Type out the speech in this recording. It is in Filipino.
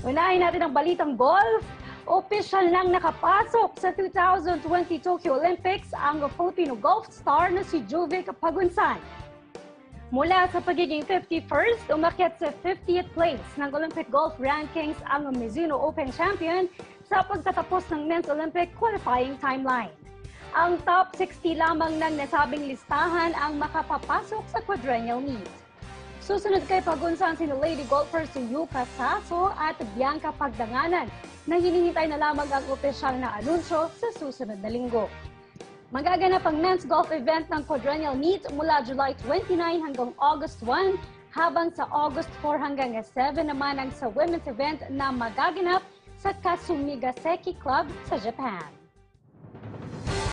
Unahin natin ang balitang golf. Opisyal nang nakapasok sa 2020 Tokyo Olympics ang Filipino golf star na si Jovic Pagunsan. Mula sa pagiging 51st, umakyat sa 50th place ng Olympic Golf Rankings ang Mizuno Open champion sa pagtatapos ng Men's Olympic qualifying timeline. Ang top 60 lamang ng nasabing listahan ang makapapasok sa quadrennial meet. Susunod kay Pagunsan sina lady golfers si Yuka Sasso at Bianca Pagdanganan na hinihintay na lamang ang opisyal na anunsyo sa susunod na linggo. Magaganap ang men's golf event ng quadrennial meet mula July 29 hanggang August 1, habang sa August 4 hanggang 7 naman ang sa women's event na magaganap sa Kasumigaseki Club sa Japan.